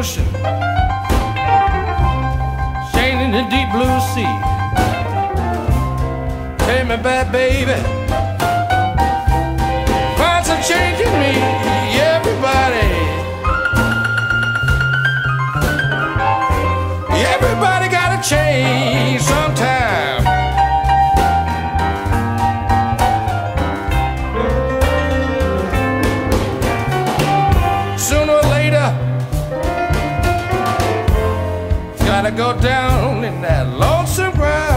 ocean, in the deep blue sea. Take me back, baby. Go down in that lonesome ground.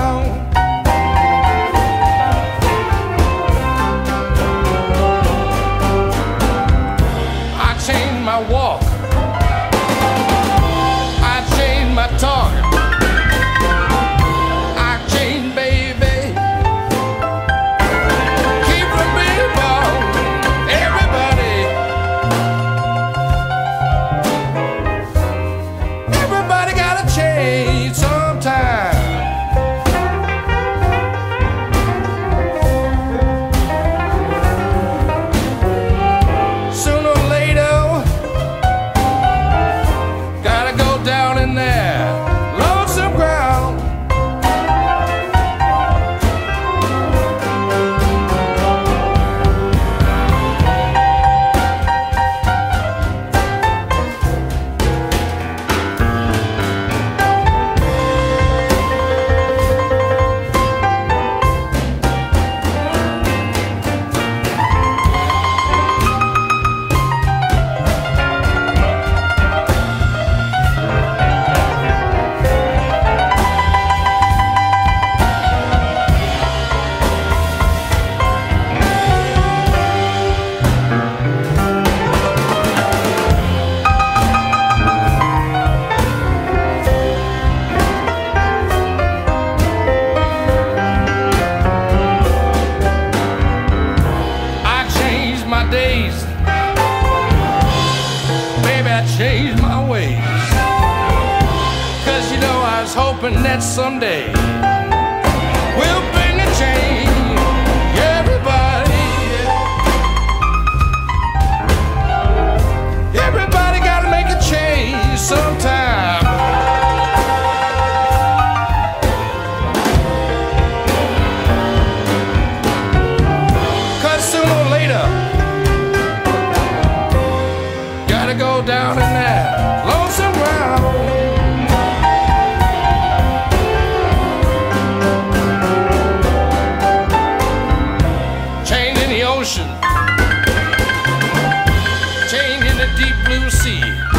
Was hoping that someday we'll bring a change. Everybody, everybody gotta make a change sometime. Cause sooner or later, the deep blue sea.